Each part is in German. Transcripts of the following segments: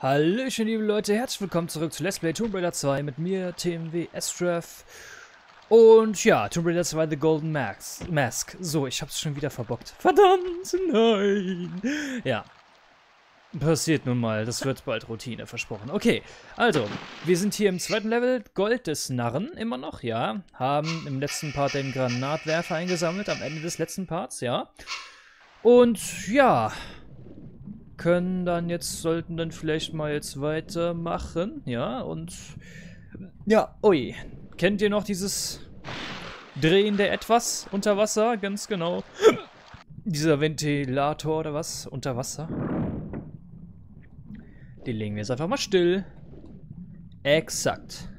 Hallöchen liebe Leute, herzlich willkommen zurück zu Let's Play Tomb Raider 2 mit mir, TMW Estref. Und ja, Tomb Raider 2 The Golden Mask. Mask. So, ich hab's schon wieder verbockt. Verdammt, nein. Ja. Passiert nun mal, das wird bald Routine, versprochen. Okay, also, wir sind hier im zweiten Level, Gold des Narren, immer noch, ja. Haben im letzten Part den Granatwerfer eingesammelt, am Ende des letzten Parts, ja. Und ja, können dann jetzt, sollten dann vielleicht mal jetzt weitermachen, ja, und ja, ui, kennt ihr noch dieses drehende Etwas unter Wasser? Ganz genau. Dieser Ventilator oder was? Unter Wasser. Den legen wir jetzt einfach mal still. Exakt.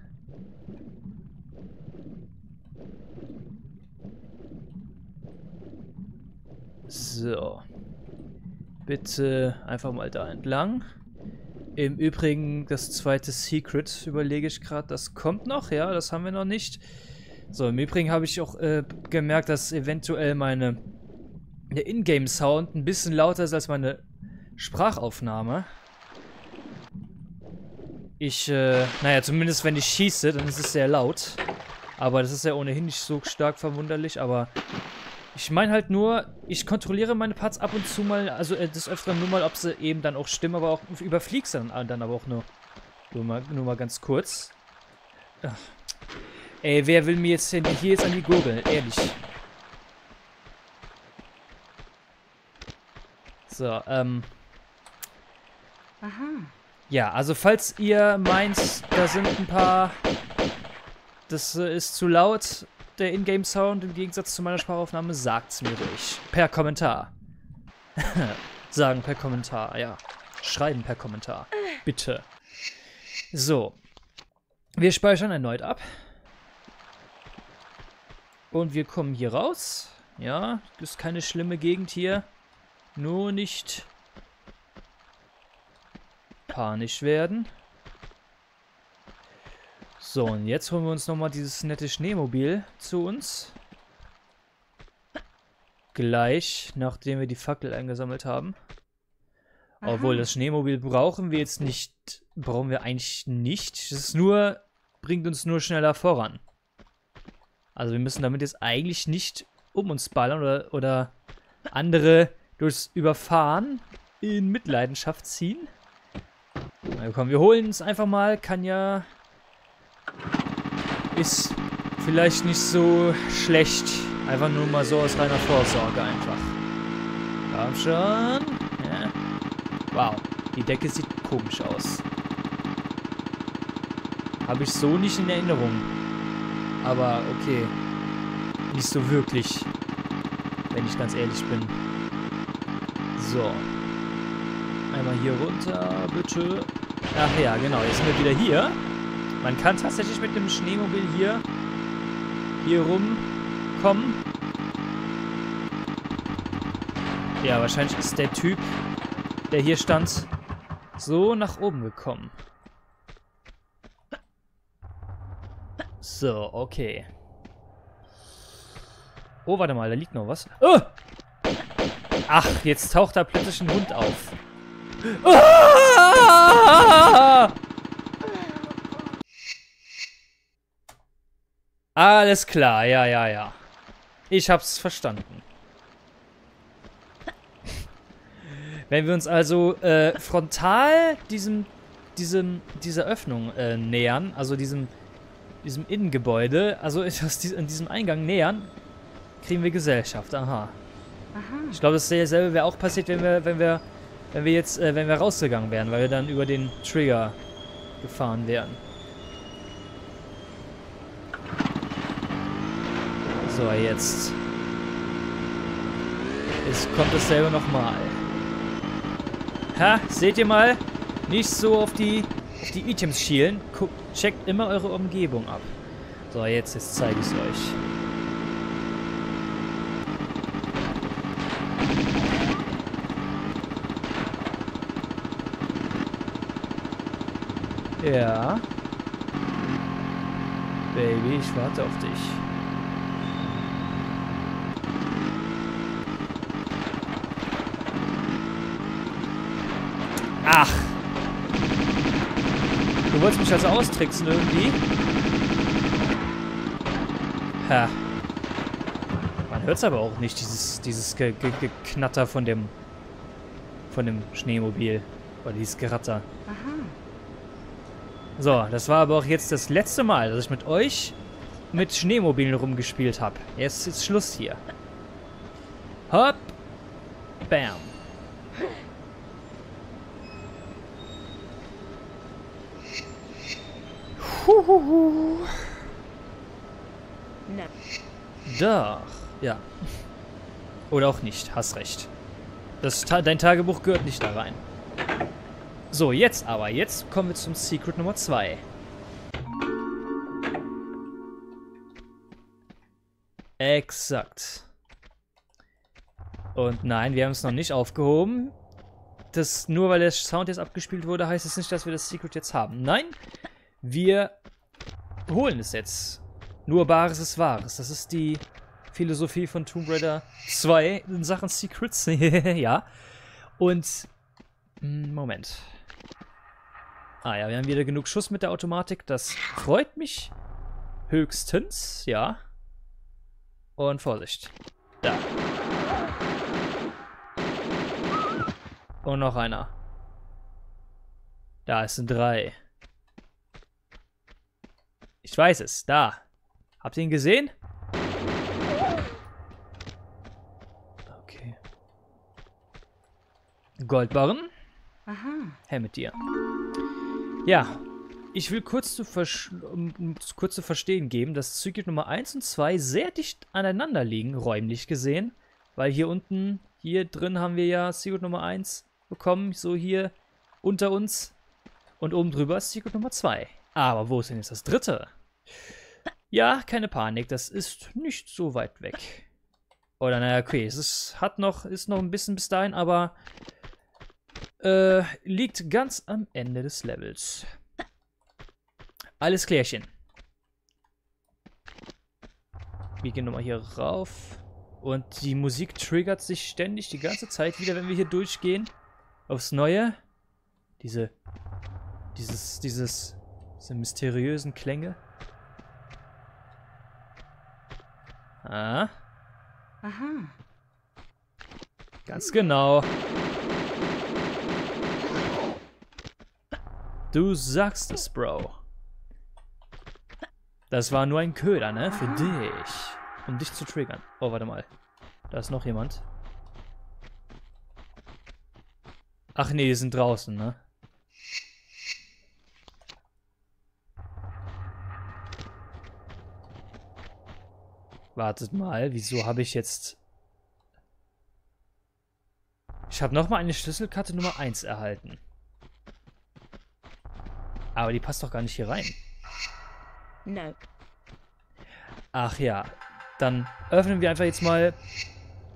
So. Bitte einfach mal da entlang. Im Übrigen, das zweite Secret überlege ich gerade, das kommt noch, ja, das haben wir noch nicht. So, im Übrigen habe ich auch äh, gemerkt, dass eventuell meine Ingame-Sound ein bisschen lauter ist als meine Sprachaufnahme. Ich, äh, naja, zumindest wenn ich schieße, dann ist es sehr laut. Aber das ist ja ohnehin nicht so stark verwunderlich, aber ich meine halt nur, ich kontrolliere meine Parts ab und zu mal, also äh, des Öfteren nur mal, ob sie eben dann auch stimmen, aber auch überfliegst dann, dann aber auch nur, nur mal, nur mal ganz kurz. Ach. Ey, wer will mir jetzt denn hier jetzt an die Gurgel? Ehrlich. So, ähm. Aha. Ja, also falls ihr meint, da sind ein paar... Das äh, ist zu laut, der Ingame-Sound im Gegensatz zu meiner Sprachaufnahme, sagt's mir ruhig. Per Kommentar. Sagen per Kommentar, ja. Schreiben per Kommentar. Bitte. So. Wir speichern erneut ab. Und wir kommen hier raus. Ja, ist keine schlimme Gegend hier. Nur nicht panisch werden. So, und jetzt holen wir uns nochmal dieses nette Schneemobil zu uns. Gleich, nachdem wir die Fackel eingesammelt haben. Aha. Obwohl, das Schneemobil brauchen wir jetzt nicht, brauchen wir eigentlich nicht. Es ist nur, bringt uns nur schneller voran. Also wir müssen damit jetzt eigentlich nicht um uns ballern oder, oder andere durchs Überfahren in Mitleidenschaft ziehen. Na komm, wir holen es einfach mal. Kann ja ist vielleicht nicht so schlecht. Einfach nur mal so aus reiner Vorsorge einfach. Komm schon. Ja. Wow, die Decke sieht komisch aus. Habe ich so nicht in Erinnerung. Aber okay. Nicht so wirklich. Wenn ich ganz ehrlich bin. So. Einmal hier runter, bitte. Ach ja, genau. Jetzt sind wir wieder hier. Man kann tatsächlich mit dem Schneemobil hier, hier rumkommen. Ja, wahrscheinlich ist der Typ, der hier stand, so nach oben gekommen. So, okay. Oh, warte mal, da liegt noch was. Oh! Ach, jetzt taucht da plötzlich ein Hund auf. Ah! Alles klar, ja, ja, ja. Ich hab's verstanden. Wenn wir uns also äh, frontal diesem, diesem, dieser Öffnung äh, nähern, also diesem, diesem Innengebäude, also in diesem Eingang nähern, kriegen wir Gesellschaft. Aha. Aha. Ich glaube, dasselbe wäre auch passiert, wenn wir, wenn wir, wenn wir jetzt, äh, wenn wir rausgegangen wären, weil wir dann über den Trigger gefahren wären. So, jetzt. Es kommt dasselbe nochmal. Ha, seht ihr mal? Nicht so auf die, auf die Items schielen. Guckt, checkt immer eure Umgebung ab. So, jetzt, jetzt zeige ich es euch. Ja. Baby, ich warte auf dich. Ach. wolltest mich also austricksen irgendwie. Ha. Man hört es aber auch nicht, dieses, dieses Ge Ge Geknatter von dem von dem Schneemobil. Oder dieses Geratter. Aha. So, das war aber auch jetzt das letzte Mal, dass ich mit euch mit Schneemobilen rumgespielt habe. Jetzt ist Schluss hier. Hopp. Bam. Huhuhu. Doch, ja. Oder auch nicht, hast recht. Das, dein Tagebuch gehört nicht da rein. So, jetzt aber. Jetzt kommen wir zum Secret Nummer 2. Exakt. Und nein, wir haben es noch nicht aufgehoben. Das, nur weil der Sound jetzt abgespielt wurde, heißt es das nicht, dass wir das Secret jetzt haben. Nein, wir holen es jetzt. Nur Bares ist Wahres. Das ist die Philosophie von Tomb Raider 2 in Sachen Secrets. ja. Und. Hm, Moment. Ah ja, wir haben wieder genug Schuss mit der Automatik. Das freut mich höchstens, ja. Und Vorsicht. Da. Und noch einer. Da, es sind drei. Ich weiß es. Da. Habt ihr ihn gesehen? Okay. Goldbarren. Aha. Her mit dir. Ja, ich will kurz zu, um, kurz zu verstehen geben, dass Secret Nummer 1 und 2 sehr dicht aneinander liegen, räumlich gesehen. Weil hier unten, hier drin haben wir ja Secret Nummer 1 bekommen, so hier unter uns. Und oben drüber ist Secret Nummer 2. Aber wo ist denn jetzt das dritte? Ja, keine Panik, das ist nicht so weit weg. Oder naja, okay, es ist, hat noch, ist noch ein bisschen bis dahin, aber äh, liegt ganz am Ende des Levels. Alles klärchen. Wir gehen nochmal hier rauf. Und die Musik triggert sich ständig die ganze Zeit wieder, wenn wir hier durchgehen. Aufs Neue. Diese, dieses, dieses, diese mysteriösen Klänge. Ah. Aha. Ganz genau. Du sagst es, Bro. Das war nur ein Köder, ne? Für dich. Um dich zu triggern. Oh, warte mal. Da ist noch jemand. Ach nee, die sind draußen, ne? Wartet mal, wieso habe ich jetzt... Ich habe nochmal eine Schlüsselkarte Nummer 1 erhalten. Aber die passt doch gar nicht hier rein. No. Ach ja. Dann öffnen wir einfach jetzt mal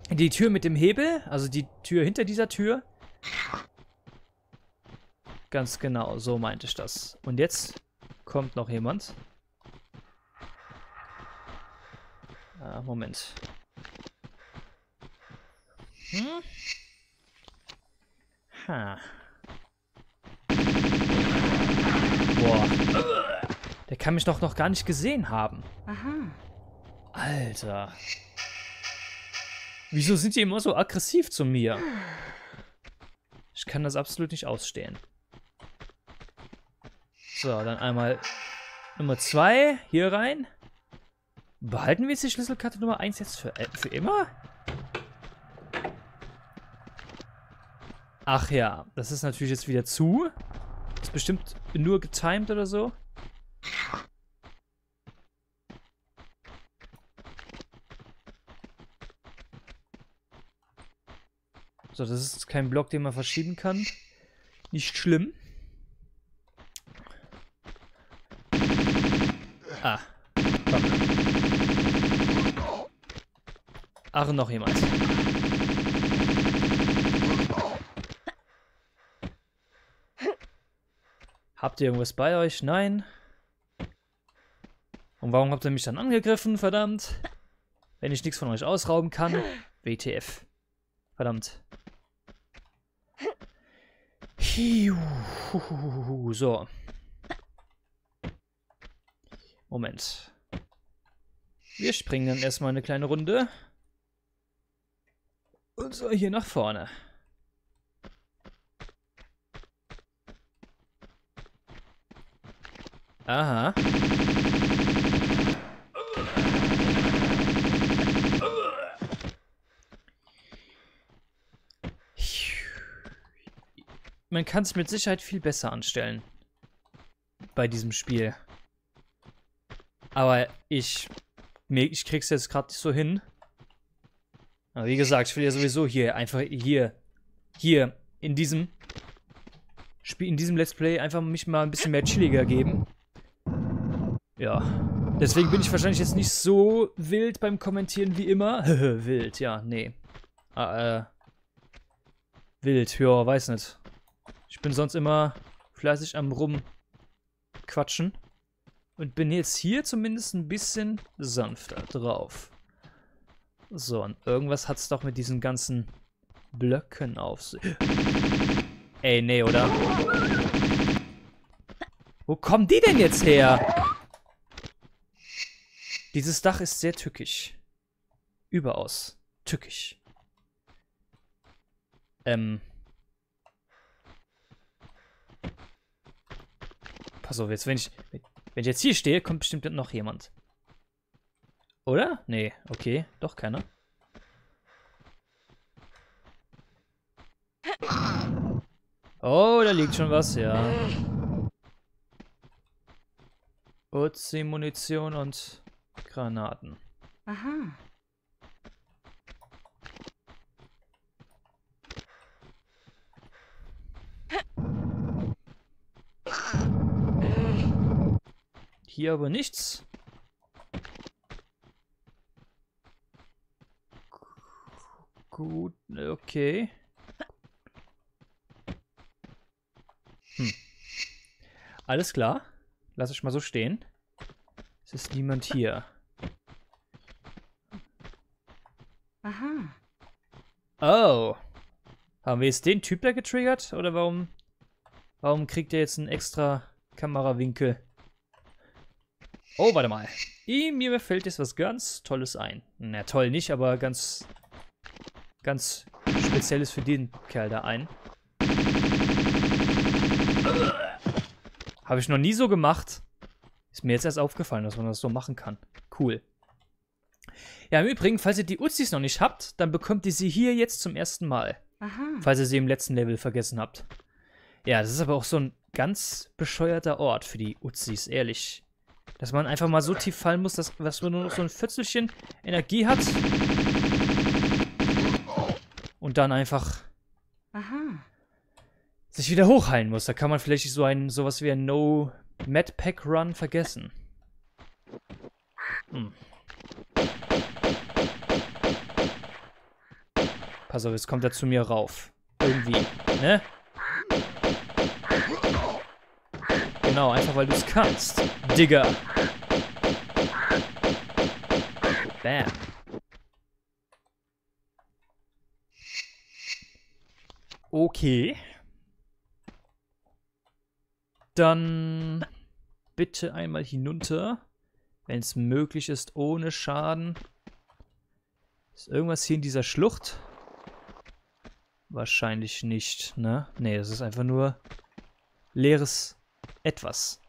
die Tür mit dem Hebel. Also die Tür hinter dieser Tür. Ganz genau, so meinte ich das. Und jetzt kommt noch jemand. Ah, Moment. Hm? Ha. Boah. Der kann mich doch noch gar nicht gesehen haben. Aha. Alter. Wieso sind die immer so aggressiv zu mir? Ich kann das absolut nicht ausstehen. So, dann einmal Nummer 2 hier rein. Behalten wir jetzt die Schlüsselkarte Nummer 1 jetzt für, äh, für immer? Ach ja, das ist natürlich jetzt wieder zu. Ist bestimmt nur getimed oder so. So, das ist kein Block, den man verschieben kann. Nicht schlimm. Ah. Ach, noch jemand. Habt ihr irgendwas bei euch? Nein. Und warum habt ihr mich dann angegriffen, verdammt? Wenn ich nichts von euch ausrauben kann. WTF. Verdammt. So. Moment. Wir springen dann erstmal eine kleine Runde. Und so hier nach vorne. Aha. Man kann es mit Sicherheit viel besser anstellen. Bei diesem Spiel. Aber ich, ich krieg's jetzt gerade nicht so hin. Aber wie gesagt, ich will ja sowieso hier, einfach hier, hier, in diesem Spiel, in diesem Let's Play einfach mich mal ein bisschen mehr chilliger geben. Ja. Deswegen bin ich wahrscheinlich jetzt nicht so wild beim Kommentieren wie immer. wild, ja, nee. Ah, äh. Wild, ja, weiß nicht. Ich bin sonst immer fleißig am rumquatschen. Und bin jetzt hier zumindest ein bisschen sanfter drauf. So, und irgendwas hat es doch mit diesen ganzen Blöcken auf sich. Ey, nee, oder? Wo kommen die denn jetzt her? Dieses Dach ist sehr tückisch. Überaus tückisch. Ähm. Pass auf, jetzt, wenn ich, wenn ich jetzt hier stehe, kommt bestimmt noch jemand. Oder? Nee, okay, doch keiner. Oh, da liegt schon was, ja. Uzi, Munition und Granaten. Aha. Hier aber nichts. Gut, okay. Hm. Alles klar. Lass ich mal so stehen. Es ist niemand hier. Aha. Oh. Haben wir jetzt den Typ da getriggert? Oder warum, warum kriegt er jetzt einen extra Kamerawinkel? Oh, warte mal. Mir fällt jetzt was ganz Tolles ein. Na, toll nicht, aber ganz, ganz Spezielles für den Kerl da ein. Habe ich noch nie so gemacht. Ist mir jetzt erst aufgefallen, dass man das so machen kann. Cool. Ja, im Übrigen, falls ihr die Uzis noch nicht habt, dann bekommt ihr sie hier jetzt zum ersten Mal. Aha. Falls ihr sie im letzten Level vergessen habt. Ja, das ist aber auch so ein ganz bescheuerter Ort für die Uzis, ehrlich. Dass man einfach mal so tief fallen muss, dass, dass man nur noch so ein Viertelchen Energie hat. Und dann einfach Aha. sich wieder hochheilen muss. Da kann man vielleicht so ein sowas wie ein No Mad Pack Run vergessen. Hm. Pass auf, jetzt kommt er zu mir rauf. Irgendwie, ne? Genau, einfach weil du es kannst. Digger. Bam. Okay. Dann bitte einmal hinunter. Wenn es möglich ist, ohne Schaden. Ist irgendwas hier in dieser Schlucht? Wahrscheinlich nicht, ne? Ne, das ist einfach nur leeres etwas.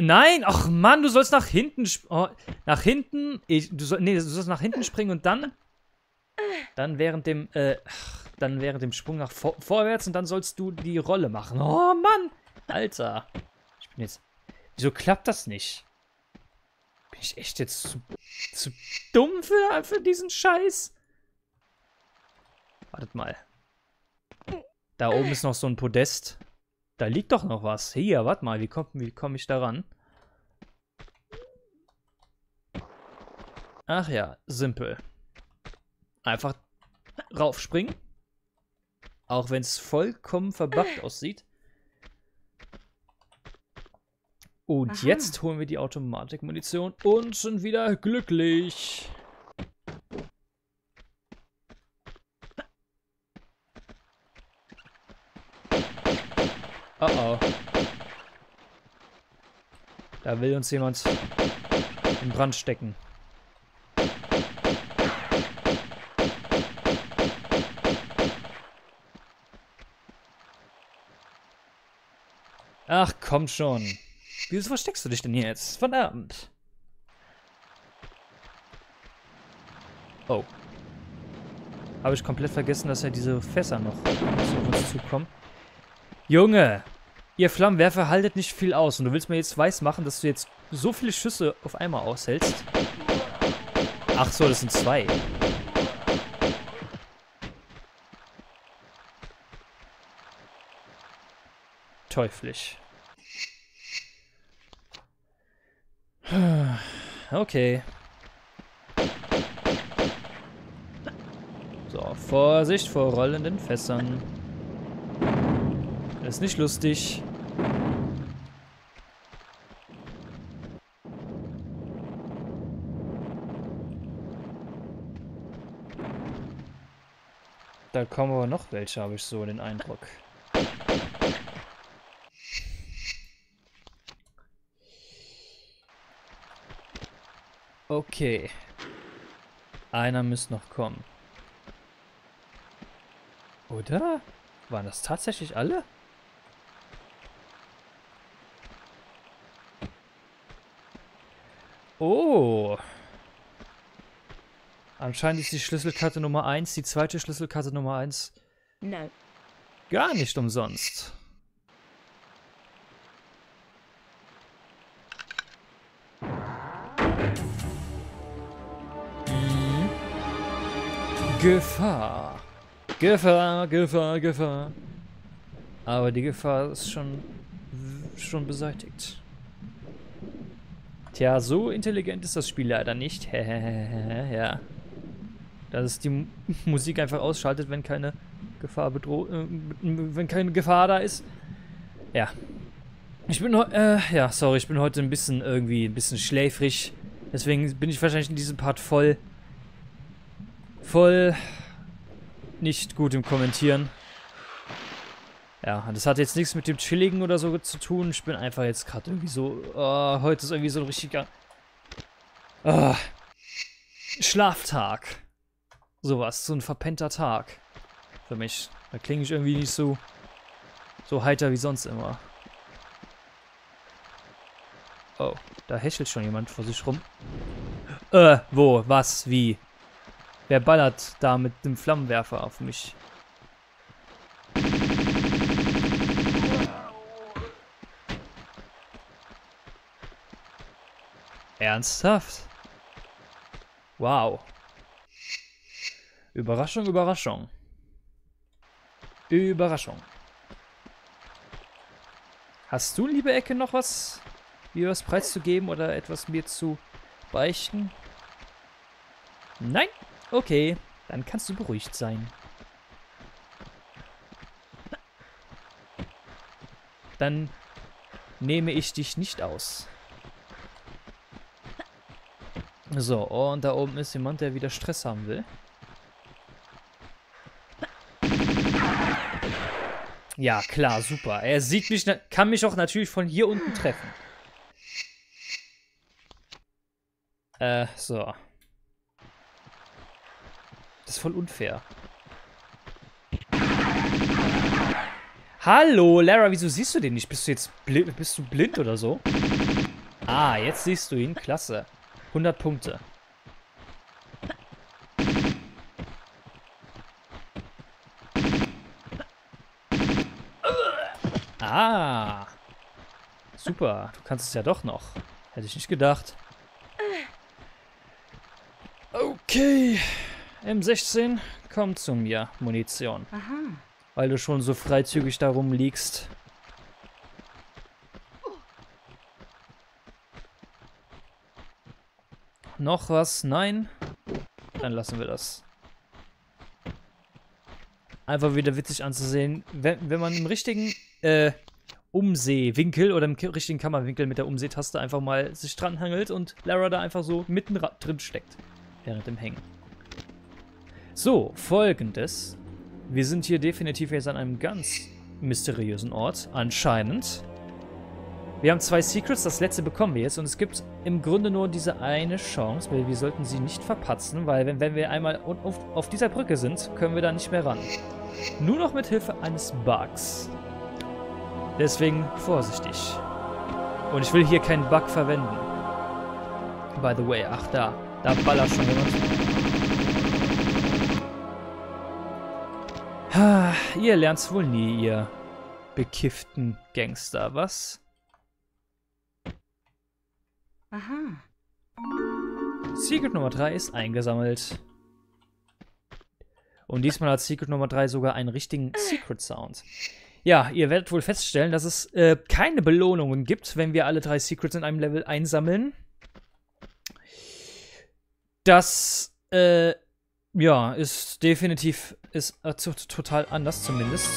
Nein, ach Mann, du sollst nach hinten oh, nach hinten, ich, du soll, nee, du sollst nach hinten springen und dann dann während dem äh, dann während dem Sprung nach vor, vorwärts und dann sollst du die Rolle machen. Oh Mann, Alter. Ich bin jetzt Wieso klappt das nicht? Bin ich echt jetzt zu, zu dumm für, für diesen Scheiß? Wartet mal. Da oben ist noch so ein Podest. Da liegt doch noch was. Hier, warte mal, wie komme wie komm ich da ran? Ach ja, simpel. Einfach raufspringen. Auch wenn es vollkommen verbuggt aussieht. Und Aha. jetzt holen wir die Automatikmunition und sind wieder glücklich. Oh oh. Da will uns jemand in Brand stecken. Ach, komm schon. Wieso versteckst du dich denn jetzt? Verdammt. Oh. Habe ich komplett vergessen, dass ja diese Fässer noch auf uns zukommen. Junge! Ihr Flammenwerfer haltet nicht viel aus und du willst mir jetzt weiß machen, dass du jetzt so viele Schüsse auf einmal aushältst? Ach so, das sind zwei. Teuflisch. Okay. So, Vorsicht vor rollenden Fässern. Das ist nicht lustig. Da kommen aber noch welche, habe ich so den Eindruck. Okay. Einer müsste noch kommen. Oder? Waren das tatsächlich alle? Oh. Anscheinend ist die Schlüsselkarte Nummer 1, die zweite Schlüsselkarte Nummer 1 No. gar nicht umsonst. Mhm. Gefahr. Gefahr, Gefahr, Gefahr. Aber die Gefahr ist schon, schon beseitigt. Tja, so intelligent ist das Spiel leider nicht. ja. Dass es die Musik einfach ausschaltet, wenn keine Gefahr bedroht, äh, wenn keine Gefahr da ist. Ja. Ich bin äh, ja, sorry, ich bin heute ein bisschen irgendwie ein bisschen schläfrig. Deswegen bin ich wahrscheinlich in diesem Part voll voll nicht gut im Kommentieren. Ja, das hat jetzt nichts mit dem Chilligen oder so zu tun. Ich bin einfach jetzt gerade irgendwie so... Oh, heute ist irgendwie so ein richtiger... Oh, Schlaftag. Sowas, so ein verpennter Tag. Für mich. Da klinge ich irgendwie nicht so... So heiter wie sonst immer. Oh, da häschelt schon jemand vor sich rum. Äh, wo, was, wie? Wer ballert da mit dem Flammenwerfer auf mich? Ernsthaft? Wow. Überraschung, Überraschung. Überraschung. Hast du, liebe Ecke, noch was, mir was preiszugeben oder etwas mir zu beichten? Nein? Okay, dann kannst du beruhigt sein. Dann nehme ich dich nicht aus. So, und da oben ist jemand, der wieder Stress haben will. Ja, klar, super. Er sieht mich, kann mich auch natürlich von hier unten treffen. Äh, so. Das ist voll unfair. Hallo, Lara, wieso siehst du den nicht? Bist du jetzt blind, bist du blind oder so? Ah, jetzt siehst du ihn. Klasse. 100 Punkte. Ah. Super, du kannst es ja doch noch. Hätte ich nicht gedacht. Okay. M16, komm zu mir, Munition. Aha. Weil du schon so freizügig darum liegst. Noch was? Nein? Dann lassen wir das. Einfach wieder witzig anzusehen, wenn, wenn man im richtigen äh, Umsehwinkel oder im richtigen Kammerwinkel mit der Umsehtaste einfach mal sich dranhangelt und Lara da einfach so mitten drin steckt. Während dem Hängen. So, folgendes. Wir sind hier definitiv jetzt an einem ganz mysteriösen Ort, anscheinend. Wir haben zwei Secrets, das letzte bekommen wir jetzt und es gibt im Grunde nur diese eine Chance, weil wir sollten sie nicht verpatzen, weil wenn, wenn wir einmal auf, auf dieser Brücke sind, können wir da nicht mehr ran. Nur noch mit Hilfe eines Bugs. Deswegen vorsichtig. Und ich will hier keinen Bug verwenden. By the way, ach da, da ballert schon jemand. Ihr lernt's wohl nie, ihr bekifften Gangster, was? Aha. Secret Nummer 3 ist eingesammelt. Und diesmal hat Secret Nummer 3 sogar einen richtigen Secret Sound. Ja, ihr werdet wohl feststellen, dass es äh, keine Belohnungen gibt, wenn wir alle drei Secrets in einem Level einsammeln. Das, äh, ja, ist definitiv, ist äh, total anders zumindest.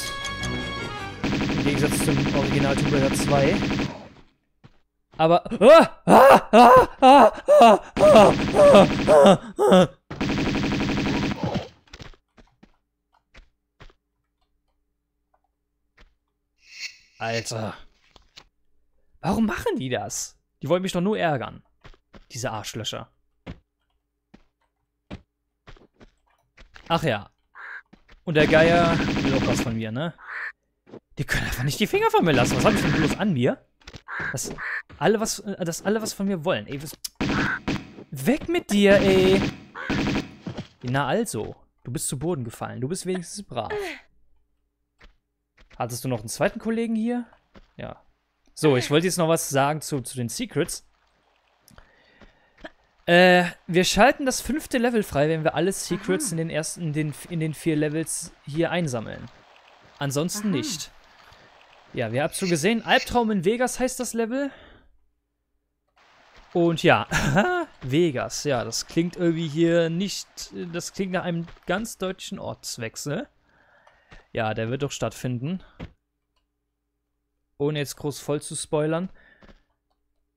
Im Gegensatz zum Original Tomb Raider 2. Aber. Ah, ah, ah, ah, ah, ah, ah, ah. Alter. Warum machen die das? Die wollen mich doch nur ärgern. Diese Arschlöcher. Ach ja. Und der Geier will auch was von mir, ne? Die können einfach nicht die Finger von mir lassen. Was habe ich denn bloß an mir? Das alle was, äh, das alle was von mir wollen. Ey, was, weg mit dir, ey. Na also, du bist zu Boden gefallen. Du bist wenigstens brav. Hattest du noch einen zweiten Kollegen hier? Ja. So, ich wollte jetzt noch was sagen zu, zu den Secrets. Äh, wir schalten das fünfte Level frei, wenn wir alle Secrets in den ersten, in den, in den vier Levels hier einsammeln. Ansonsten Aha. nicht. Ja, wir haben schon gesehen, Albtraum in Vegas heißt das Level. Und ja, Vegas, ja, das klingt irgendwie hier nicht, das klingt nach einem ganz deutschen Ortswechsel. Ja, der wird doch stattfinden. Ohne jetzt groß voll zu spoilern.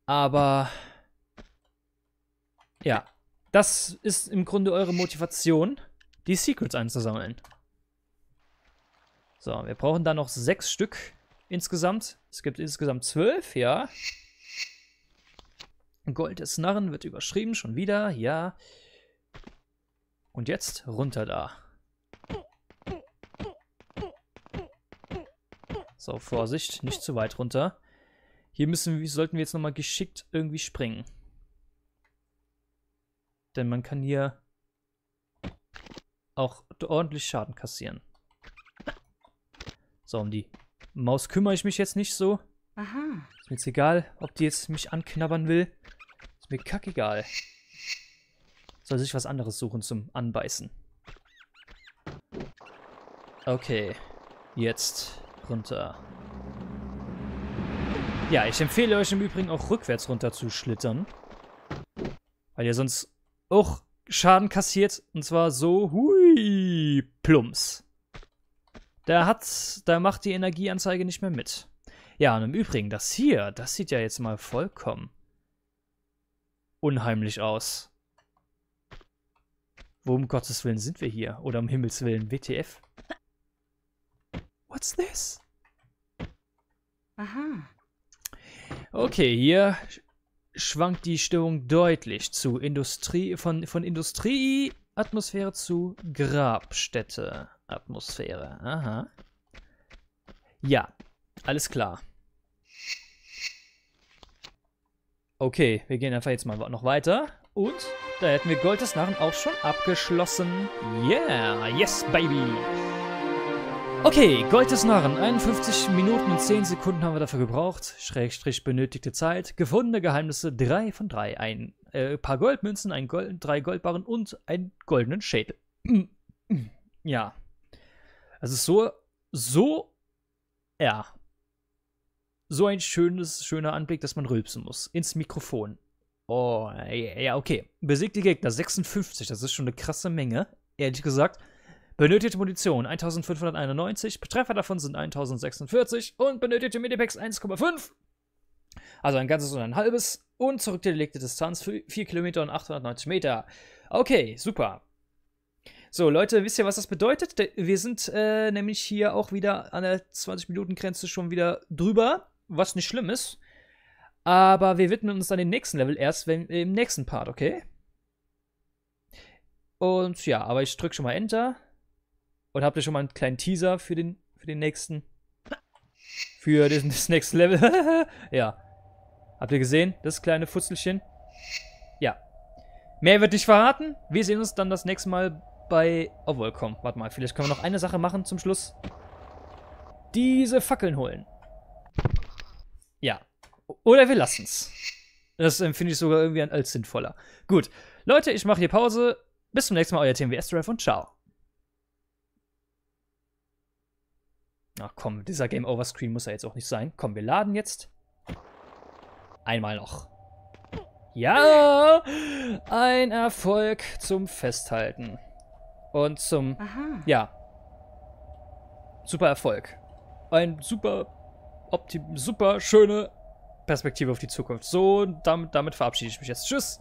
Aber ja, das ist im Grunde eure Motivation, die Secrets einzusammeln. So, wir brauchen da noch sechs Stück insgesamt. Es gibt insgesamt zwölf, ja. Gold des Narren wird überschrieben, schon wieder, ja. Und jetzt runter da. So, Vorsicht, nicht zu weit runter. Hier müssen, sollten wir jetzt nochmal geschickt irgendwie springen. Denn man kann hier auch ordentlich Schaden kassieren. So, um die Maus kümmere ich mich jetzt nicht so. Aha. Ist mir jetzt egal, ob die jetzt mich anknabbern will. Ist mir kackegal. Soll sich was anderes suchen zum Anbeißen. Okay. Jetzt runter. Ja, ich empfehle euch im Übrigen auch rückwärts runter zu schlittern. Weil ihr sonst auch Schaden kassiert. Und zwar so, hui, plumps. Da hat, da macht die Energieanzeige nicht mehr mit. Ja, und im Übrigen, das hier, das sieht ja jetzt mal vollkommen unheimlich aus. Wo um Gottes Willen sind wir hier? Oder um Himmels Willen, WTF? What's this? Aha. Okay, hier schwankt die Stimmung deutlich zu Industrie, von, von Industrieatmosphäre zu Grabstätte-Atmosphäre. Aha. Ja, alles klar. Okay, wir gehen einfach jetzt mal noch weiter. Und da hätten wir Gold des Narren auch schon abgeschlossen. Yeah, yes, baby. Okay, Gold des Narren. 51 Minuten und 10 Sekunden haben wir dafür gebraucht. Schrägstrich benötigte Zeit. Gefundene Geheimnisse 3 von 3. Ein äh, paar Goldmünzen, ein Gold, drei Goldbarren und einen goldenen Schädel. ja. Also so, so, ja. So ein schönes, schöner Anblick, dass man rülpsen muss. Ins Mikrofon. Oh, ja, okay. Besiegte Gegner 56, das ist schon eine krasse Menge, ehrlich gesagt. Benötigte Munition 1591, Treffer davon sind 1046 und benötigte Medipacks 1,5. Also ein ganzes und ein halbes. Und zurückgelegte Distanz für 4 Kilometer und 890 Meter. Okay, super. So, Leute, wisst ihr, was das bedeutet? De- Wir sind äh, nämlich hier auch wieder an der 20-Minuten-Grenze schon wieder drüber, was nicht schlimm ist. Aber wir widmen uns dann dem nächsten Level erst wenn, im nächsten Part, okay? Und ja, aber ich drücke schon mal Enter. Und habt ihr schon mal einen kleinen Teaser für den, für den nächsten. Für diesen, das nächste Level. ja. Habt ihr gesehen, das kleine Futzelchen? Ja. Mehr wird nicht verraten. Wir sehen uns dann das nächste Mal bei. Oh, willkommen. Warte mal, vielleicht können wir noch eine Sache machen zum Schluss. Diese Fackeln holen. Ja. Oder wir lassen's. Das empfinde ich sogar irgendwie als sinnvoller. Gut. Leute, ich mache hier Pause. Bis zum nächsten Mal, euer TMWS Drive und ciao. Ach komm, dieser Game Over Screen muss ja jetzt auch nicht sein. Komm, wir laden jetzt. Einmal noch. Ja! Ein Erfolg zum Festhalten. Und zum, Aha. ja. Super Erfolg. Ein super, optim, super schöne Perspektive auf die Zukunft. So, damit, damit verabschiede ich mich jetzt. Tschüss!